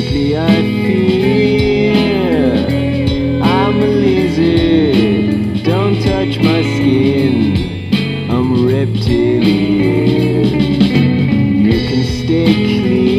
Lately I fear I'm a lizard, don't touch my skin. I'm reptilian. You can stay clean.